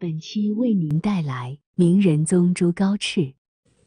本期为您带来明仁宗朱高炽。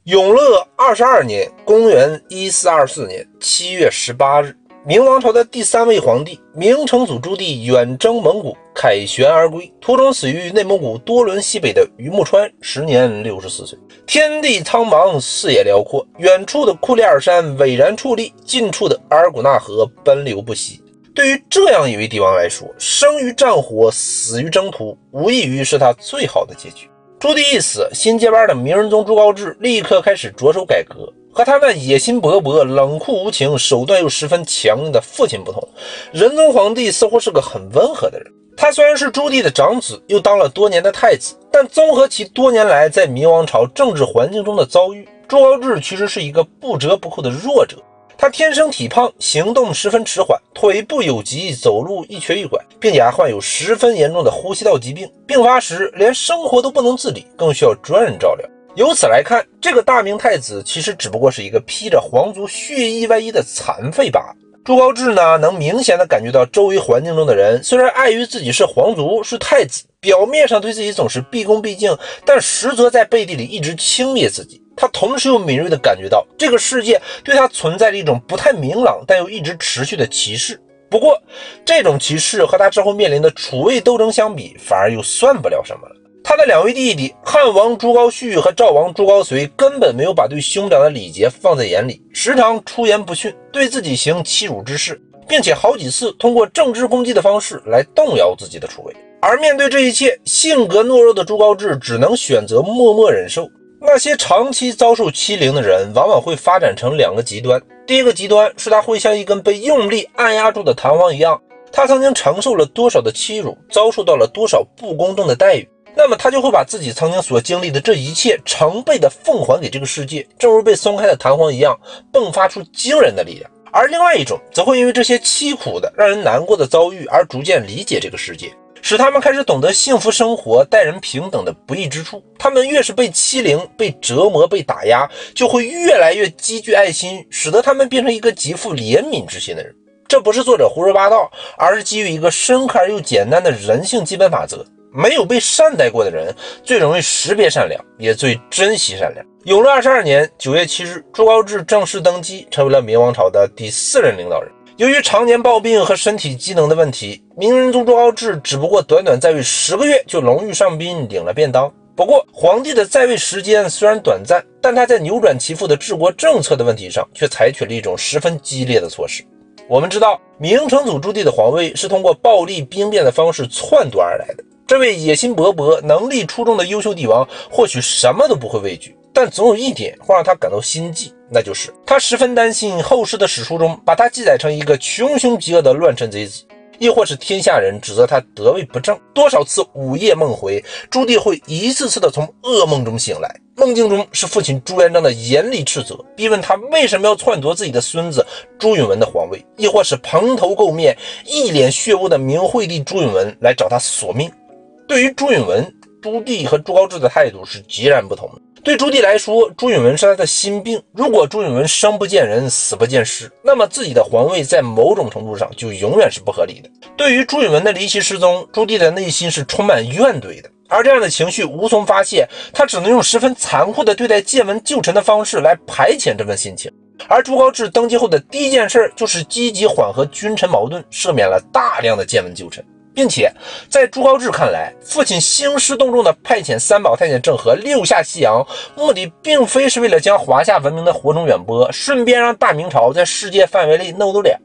永乐二十二年（公元一四二四年）七月十八日，明王朝的第三位皇帝明成祖朱棣远征蒙古，凯旋而归，途中死于内蒙古多伦西北的榆木川，时年六十四岁。天地苍茫，视野辽阔，远处的库里尔山巍然矗立，近处的阿尔古纳河奔流不息。对于这样一位帝王来说，生于战火，死于征途，无异于是他最好的结局。朱棣一死，新接班的明仁宗朱高炽立刻开始着手改革。和他那野心勃勃、冷酷无情、手段又十分强硬的父亲不同，仁宗皇帝似乎是个很温和的人。他虽然是朱棣的长子，又当了多年的太子，但综合其多年来在明王朝政治环境中的遭遇，朱高炽其实是一个不折不扣的弱者。他天生体胖，行动十分迟缓，腿部有疾，走路一瘸一拐，并且还患有十分严重的呼吸道疾病。病发时连生活都不能自理，更需要专人照料。由此来看，这个大明太子其实只不过是一个披着皇族血衣外衣的残废罢了。朱高炽呢，能明显的感觉到周围环境中的人虽然碍于自己是皇族是太子，表面上对自己总是毕恭毕敬，但实则在背地里一直轻蔑自己。他同时又敏锐地感觉到，这个世界对他存在着一种不太明朗但又一直持续的歧视。不过，这种歧视和他之后面临的储位斗争相比，反而又算不了什么了。他的两位弟弟汉王朱高煦和赵王朱高绥根本没有把对兄长的礼节放在眼里，时常出言不逊，对自己行欺辱之事，并且好几次通过政治攻击的方式来动摇自己的储位。而面对这一切，性格懦弱的朱高炽只能选择默默忍受。那些长期遭受欺凌的人，往往会发展成两个极端。第一个极端是他会像一根被用力按压住的弹簧一样，他曾经承受了多少的欺辱，遭受到了多少不公正的待遇，那么他就会把自己曾经所经历的这一切成倍的奉还给这个世界，正如被松开的弹簧一样，迸发出惊人的力量。而另外一种，则会因为这些凄苦的、让人难过的遭遇而逐渐理解这个世界。使他们开始懂得幸福生活、待人平等的不易之处。他们越是被欺凌、被折磨、被打压，就会越来越积聚爱心，使得他们变成一个极富怜悯之心的人。这不是作者胡说八道，而是基于一个深刻而又简单的人性基本法则：没有被善待过的人，最容易识别善良，也最珍惜善良。永乐二十二年九月七日，朱高炽正式登基，成为了明王朝的第四任领导人。由于常年暴病和身体机能的问题，明仁宗朱高炽只不过短短在位十个月就荣誉上宾，领了便当。不过，皇帝的在位时间虽然短暂，但他在扭转其父的治国政策的问题上，却采取了一种十分激烈的措施。我们知道，明成祖朱棣的皇位是通过暴力兵变的方式篡夺而来的。这位野心勃勃、能力出众的优秀帝王，或许什么都不会畏惧。但总有一点会让他感到心悸，那就是他十分担心后世的史书中把他记载成一个穷凶极恶的乱臣贼子，亦或是天下人指责他得位不正。多少次午夜梦回，朱棣会一次次的从噩梦中醒来，梦境中是父亲朱元璋的严厉斥责，逼问他为什么要篡夺自己的孙子朱允文的皇位，亦或是蓬头垢面、一脸血污的明惠帝朱允文来找他索命。对于朱允文，朱棣和朱高炽的态度是截然不同的。对朱棣来说，朱允文是他的心病。如果朱允文生不见人，死不见尸，那么自己的皇位在某种程度上就永远是不合理的。对于朱允文的离奇失踪，朱棣的内心是充满怨怼的。而这样的情绪无从发泄，他只能用十分残酷的对待建文旧臣的方式来排遣这份心情。而朱高炽登基后的第一件事就是积极缓和君臣矛盾，赦免了大量的建文旧臣。并且，在朱高炽看来，父亲兴师动众的派遣三宝太监郑和六下西洋，目的并非是为了将华夏文明的火种远播，顺便让大明朝在世界范围内露露脸。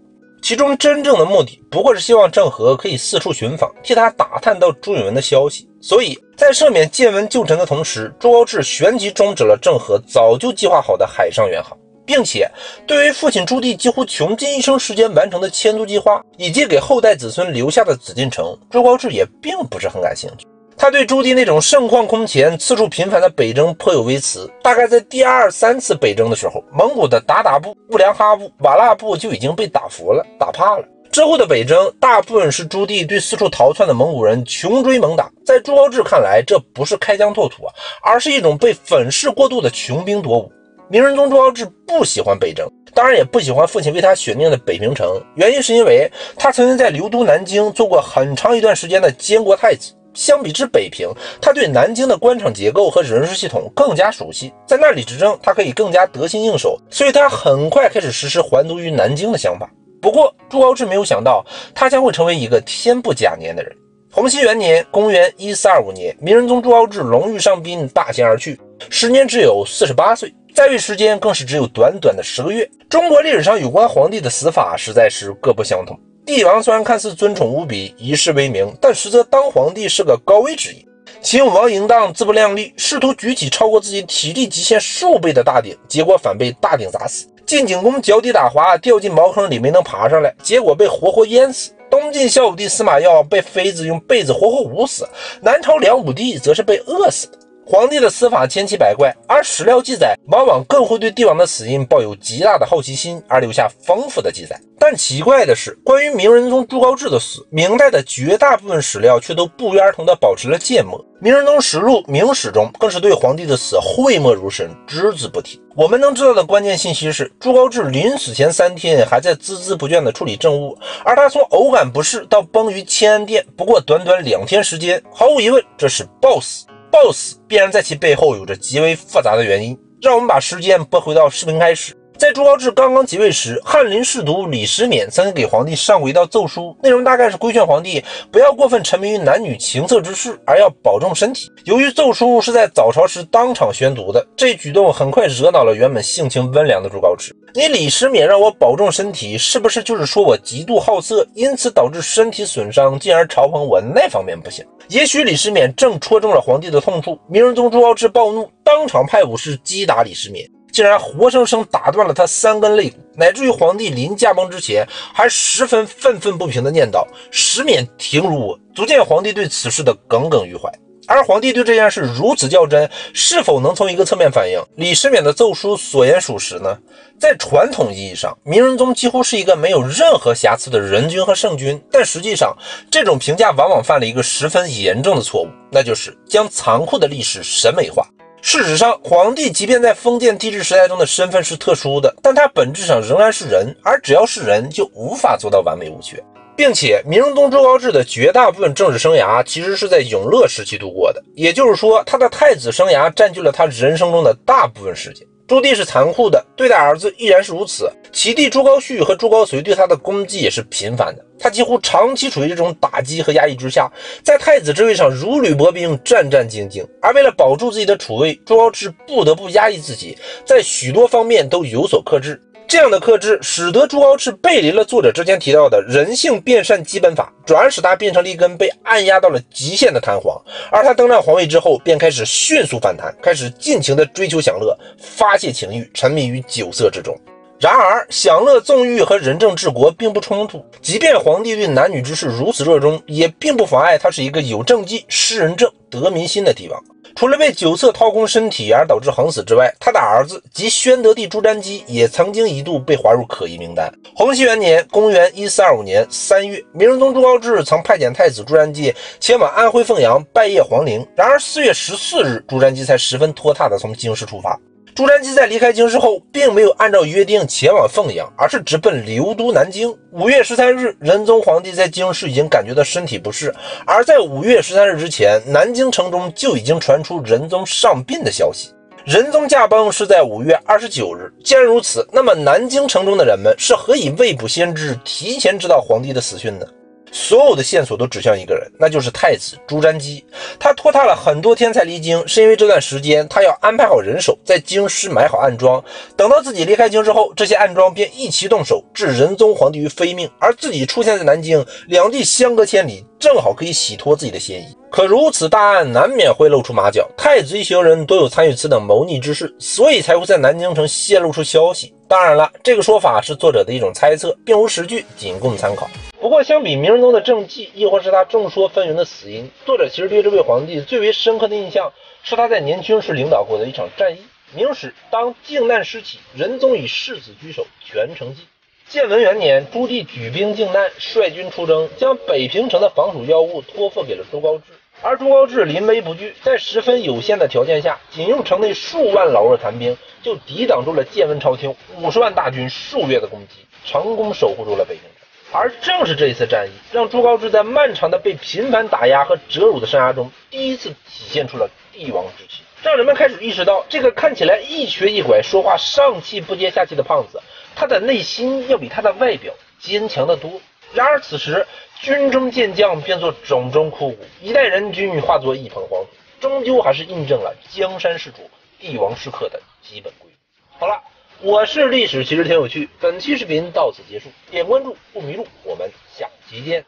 其中真正的目的，不过是希望郑和可以四处寻访，替他打探到朱允文的消息。所以在赦免建文旧臣的同时，朱高炽旋即终止了郑和早就计划好的海上远航。并且，对于父亲朱棣几乎穷尽一生时间完成的迁都计划，以及给后代子孙留下的紫禁城，朱高炽也并不是很感兴趣。他对朱棣那种盛况空前、次数频繁的北征颇有微词。大概在第二三次北征的时候，蒙古的鞑靼部、兀良哈部、瓦剌部就已经被打服了、打怕了。之后的北征，大部分是朱棣对四处逃窜的蒙古人穷追猛打。在朱高炽看来，这不是开疆拓土啊，而是一种被粉饰过度的穷兵黩武。明仁宗朱高炽不喜欢北征，当然也不喜欢父亲为他选定的北平城。原因是因为他曾经在流都南京做过很长一段时间的监国太子，相比之北平，他对南京的官场结构和人事系统更加熟悉，在那里执政，他可以更加得心应手，所以他很快开始实施还都于南京的想法。不过，朱高炽没有想到，他将会成为一个天不假年的人。洪熙元年（公元1425年），明仁宗朱高炽龙驭上宾，大行而去，时年只有四十八岁，在位时间更是只有短短的十个月。中国历史上有关皇帝的死法实在是各不相同。帝王虽然看似尊宠无比，一世威名，但实则当皇帝是个高危职业。秦武王嬴荡自不量力，试图举起超过自己体力极限数倍的大鼎，结果反被大鼎砸死。晋景公脚底打滑，掉进茅坑里没能爬上来，结果被活活淹死。东晋孝武帝司马曜被妃子用被子活活捂死。南朝梁武帝则是被饿死的。皇帝的死法千奇百怪，而史料记载往往更会对帝王的死因抱有极大的好奇心，而留下丰富的记载。但奇怪的是，关于明仁宗朱高炽的死，明代的绝大部分史料却都不约而同地保持了缄默。《明仁宗实录·明史》中更是对皇帝的死讳莫如深，只字不提。我们能知道的关键信息是，朱高炽临死前三天还在孜孜不倦地处理政务，而他从偶感不适到崩于乾安殿，不过短短两天时间。毫无疑问，这是暴死。BOSS 必然在其背后有着极为复杂的原因。让我们把时间拨回到视频开始，在朱高炽刚刚即位时，翰林侍读李时勉曾经给皇帝上过一道奏书，内容大概是规劝皇帝不要过分沉迷于男女情色之事，而要保重身体。由于奏书是在早朝时当场宣读的，这举动很快惹恼了原本性情温良的朱高炽。你李时勉让我保重身体，是不是就是说我极度好色，因此导致身体损伤，进而嘲讽我那方面不行？也许李时勉正戳中了皇帝的痛处。明仁宗朱高炽暴怒，当场派武士击打李时勉，竟然活生生打断了他三根肋骨，乃至于皇帝临驾崩之前，还十分愤愤不平地念叨：“时勉停如我。”足见皇帝对此事的耿耿于怀。而皇帝对这件事如此较真，是否能从一个侧面反映李世勉的奏书所言属实呢？在传统意义上，明仁宗几乎是一个没有任何瑕疵的仁君和圣君，但实际上，这种评价往往犯了一个十分严重的错误，那就是将残酷的历史审美化。事实上，皇帝即便在封建帝制时代中的身份是特殊的，但他本质上仍然是人，而只要是人，就无法做到完美无缺。并且，明仁宗朱高炽的绝大部分政治生涯其实是在永乐时期度过的，也就是说，他的太子生涯占据了他人生中的大部分时间。朱棣是残酷的，对待儿子依然是如此。其弟朱高煦和朱高燧对他的攻击也是频繁的，他几乎长期处于这种打击和压抑之下，在太子之位上如履薄冰，战战兢兢。而为了保住自己的储位，朱高炽不得不压抑自己，在许多方面都有所克制。这样的克制，使得朱高炽背离了作者之前提到的人性变善基本法，转而使他变成了一根被按压到了极限的弹簧。而他登上皇位之后，便开始迅速反弹，开始尽情的追求享乐，发泄情欲，沉迷于酒色之中。然而，享乐纵欲和仁政治国并不冲突。即便皇帝对男女之事如此热衷，也并不妨碍他是一个有政绩、施仁政、得民心的帝王。除了被酒色掏空身体而导致横死之外，他的儿子及宣德帝朱瞻基也曾经一度被划入可疑名单。洪熙元年（公元1425年）三月，明仁宗朱高炽曾派遣太子朱瞻基前往安徽凤阳拜谒皇陵。然而四月十四日，朱瞻基才十分拖沓地从京师出发。朱瞻基在离开京师后，并没有按照约定前往凤阳，而是直奔流都南京。五月十三日，仁宗皇帝在京师已经感觉到身体不适，而在五月十三日之前，南京城中就已经传出仁宗上殡的消息。仁宗驾崩是在五月二十九日。既然如此，那么南京城中的人们是何以未卜先知，提前知道皇帝的死讯呢？所有的线索都指向一个人，那就是太子朱瞻基。他拖沓了很多天才离京，是因为这段时间他要安排好人手，在京师埋好暗桩。等到自己离开京之后，这些暗桩便一齐动手，置仁宗皇帝于非命。而自己出现在南京，两地相隔千里，正好可以洗脱自己的嫌疑。可如此大案，难免会露出马脚。太子一行人都有参与此等谋逆之事，所以才会在南京城泄露出消息。当然了，这个说法是作者的一种猜测，并无实据，仅供参考。不过，相比明仁宗的政绩，亦或是他众说纷纭的死因，作者其实对这位皇帝最为深刻的印象是他在年轻时领导过的一场战役。明史当靖难时起，仁宗以世子居首，全城记。建文元年，朱棣举兵靖难，率军出征，将北平城的防守要务托付给了朱高炽。而朱高炽临危不惧，在十分有限的条件下，仅用城内数万老弱残兵，就抵挡住了建文朝廷五十万大军数月的攻击，成功守护住了北平。而正是这一次战役，让朱高炽在漫长的被频繁打压和折辱的生涯中，第一次体现出了帝王之气，让人们开始意识到，这个看起来一瘸一拐、说话上气不接下气的胖子，他的内心要比他的外表坚强得多。然而此时，军中健将变作冢中枯骨，一代人均化作一捧黄土，终究还是印证了江山是主、帝王是客的基本规律。好了。我是历史，其实挺有趣。本期视频到此结束，点关注不迷路，我们下期见。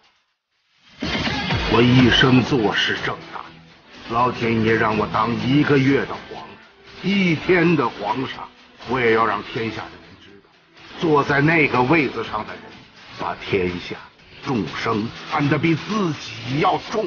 我一生做事正大，老天爷让我当一个月的皇上，一天的皇上，我也要让天下的人知道，坐在那个位子上的人，把天下众生看得比自己要重。